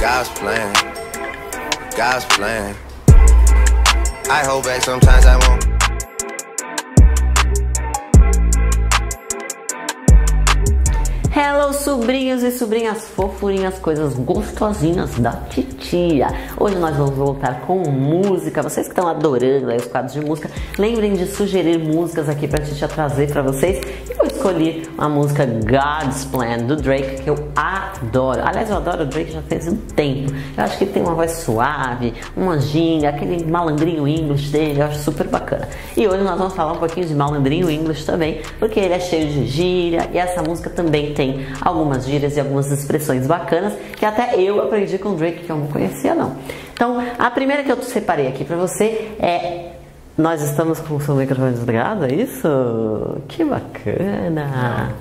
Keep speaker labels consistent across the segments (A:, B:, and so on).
A: God's plan, God's plan. I hold back sometimes I won't.
B: Hello, sobrinhos e sobrinhas fofurinhas, coisas gostosinhas da titia. Hoje nós vamos voltar com música. Vocês que estão adorando aí os quadros de música, lembrem de sugerir músicas aqui pra titia trazer pra vocês. Escolhi a música God's Plan do Drake, que eu adoro. Aliás, eu adoro o Drake já faz um tempo. Eu acho que ele tem uma voz suave, uma ginga, aquele malandrinho English dele, eu acho super bacana. E hoje nós vamos falar um pouquinho de malandrinho English também, porque ele é cheio de gíria e essa música também tem algumas gírias e algumas expressões bacanas que até eu aprendi com o Drake, que eu não conhecia não. Então, a primeira que eu separei aqui pra você é nós estamos com o seu microfone desligado, é isso? Que bacana!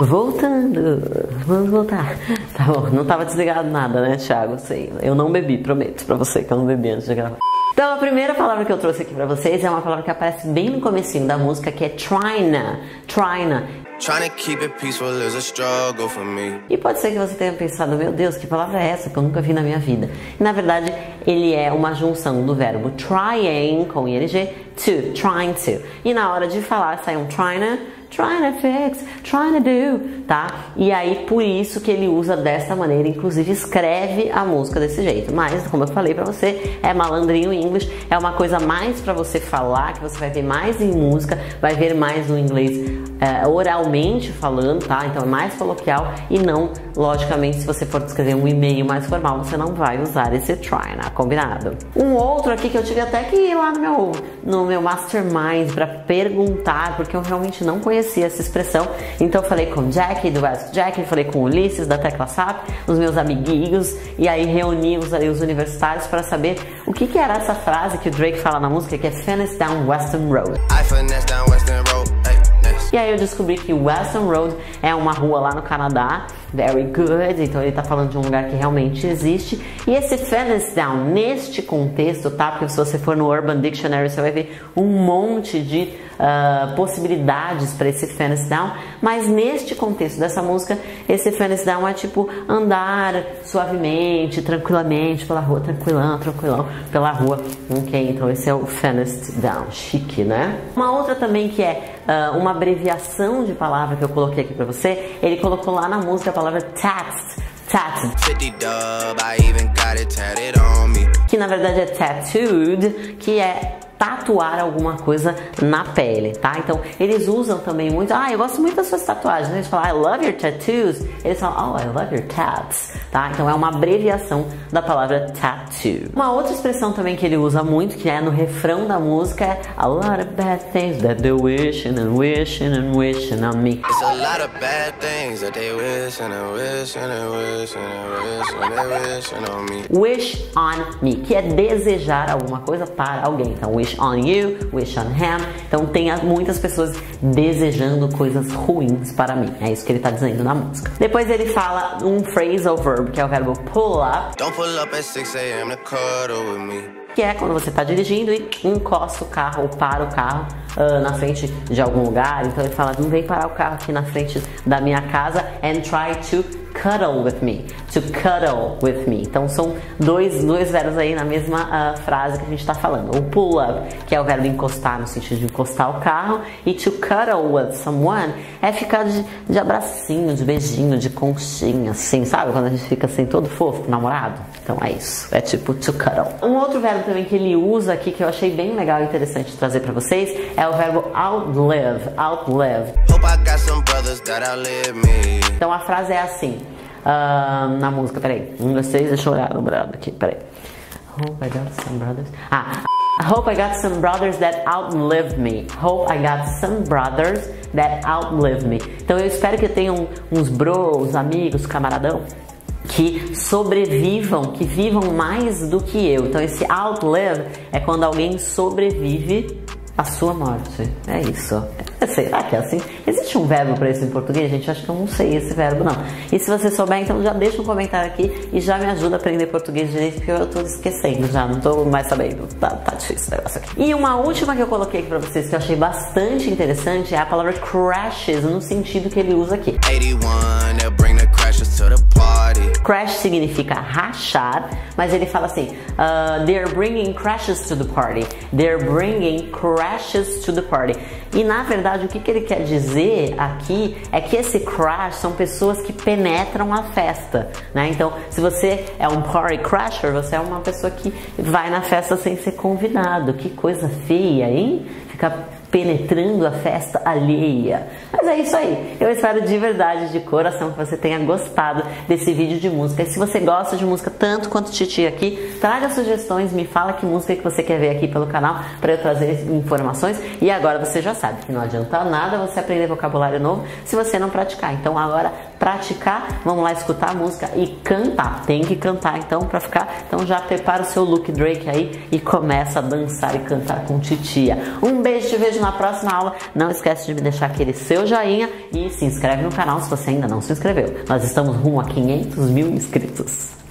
B: Voltando, vamos voltar. Tá bom, não tava desligado nada, né, Thiago? Sei, eu não bebi, prometo pra você que eu não bebi antes de gravar. Então a primeira palavra que eu trouxe aqui pra vocês é uma palavra que aparece bem no comecinho da música, que é trina. Trina.
A: Trying to keep it peaceful is a struggle for me.
B: E pode ser que você tenha pensado, meu Deus, que palavra é essa que eu nunca vi na minha vida? E, na verdade, ele é uma junção do verbo trying, com ing, to, trying to. E na hora de falar, sai um trying trying to fix, trying to do, tá? E aí por isso que ele usa dessa maneira, inclusive escreve a música desse jeito. Mas como eu falei para você, é malandrinho English, é uma coisa mais para você falar, que você vai ver mais em música, vai ver mais no inglês é, oralmente falando, tá? Então é mais coloquial e não, logicamente, se você for escrever um e-mail mais formal, você não vai usar esse try, né? Combinado? Um outro aqui que eu tive até que ir lá no meu, no meu mastermind para perguntar, porque eu realmente não conhecia conhecia essa expressão. Então eu falei com o Jack do Ask Jack, falei com o Ulisses da Tecla SAP, os meus amiguinhos, e aí reunimos ali os universitários para saber o que, que era essa frase que o Drake fala na música, que é Finish Down Western Road.
A: Down Western Road. Hey,
B: e aí eu descobri que Western Road é uma rua lá no Canadá, very good, então ele tá falando de um lugar que realmente existe. E esse Down neste contexto, tá? Porque se você for no Urban Dictionary, você vai ver um monte de uh, possibilidades para esse down, mas neste contexto dessa música, esse down é tipo andar suavemente, tranquilamente pela rua, tranquilão, tranquilão pela rua, ok? Então esse é o down, chique, né? Uma outra também que é uh, uma abreviação de palavra que eu coloquei aqui para você, ele colocou lá na música a palavra taxed, tattooed. Que na verdade é tattooed, que é tatuar alguma coisa na pele, tá? Então, eles usam também muito, ah, eu gosto muito das suas tatuagens. Eles falam, I love your tattoos. Eles falam, oh, I love your tats, tá? Então, é uma abreviação da palavra tattoo. Uma outra expressão também que ele usa muito, que é no refrão da música, é a lot of bad things that they're wishing and wishing and wishing on me.
A: It's a lot of bad things that they wishing and wishing and wishing and wishing and wishing on me.
B: Wish on me, que é desejar alguma coisa para alguém. Então, wish wish on you, wish on him. Então tem muitas pessoas desejando coisas ruins para mim. É isso que ele está dizendo na música. Depois ele fala um phrasal verb, que é o verbo pull up.
A: Don't pull up at 6 a.m. to cuddle with me
B: que é quando você está dirigindo e encosta o carro ou para o carro uh, na frente de algum lugar. Então ele fala: não vem parar o carro aqui na frente da minha casa and try to cuddle with me. To cuddle with me. Então são dois, dois verbos aí na mesma uh, frase que a gente está falando. O pull up, que é o verbo encostar, no sentido de encostar o carro, e to cuddle with someone é ficar de, de abracinho, de beijinho, de conchinha, assim, sabe? Quando a gente fica assim todo fofo, namorado. Então é isso. É tipo to cuddle. Um outro verbo também que ele usa aqui que eu achei bem legal e interessante trazer para vocês é o verbo outlive. Outlive. Então a frase é assim. Uh, na música, peraí. Um, dois, três, deixa eu olhar no brado aqui, peraí. Hope I got some brothers. Ah, I hope I got some brothers that outlive me. Hope I got some brothers that outlive me. Então eu espero que eu tenha um, uns bros, amigos, camaradão que sobrevivam, que vivam mais do que eu. Então esse outlive é quando alguém sobrevive à sua morte. É isso. Será que é assim? Existe um verbo para isso em português, gente? Acho que eu não sei esse verbo, não. E se você souber, então já deixa um comentário aqui e já me ajuda a aprender português direito, porque eu tô esquecendo já, não tô mais sabendo. Tá, tá difícil o negócio aqui. E uma última que eu coloquei aqui pra vocês que eu achei bastante interessante é a palavra crashes, no sentido que ele usa aqui. 81, Crash significa rachar, mas ele fala assim: uh, They're bringing crashes to the party. They're bringing crashes to the party. E na verdade, o que, que ele quer dizer aqui é que esse crash são pessoas que penetram a festa, né? Então, se você é um party crasher, você é uma pessoa que vai na festa sem ser convidado. Que coisa feia, hein? Ficar penetrando a festa alheia. Mas é isso aí. Eu espero de verdade, de coração, que você tenha gostado desse vídeo de música. E se você gosta de música tanto quanto Titi aqui, traga sugestões, me fala que música que você quer ver aqui pelo canal para eu trazer informações. E agora você já sabe que não adianta nada você aprender vocabulário novo se você não praticar. Então agora praticar, vamos lá escutar a música e cantar. Tem que cantar então para ficar. Então já prepara o seu look Drake aí e começa a dançar e cantar com titia. Um beijo, te vejo na próxima aula. Não esquece de me deixar aquele seu joinha e se inscreve no canal se você ainda não se inscreveu. Nós estamos rumo a 500 mil inscritos.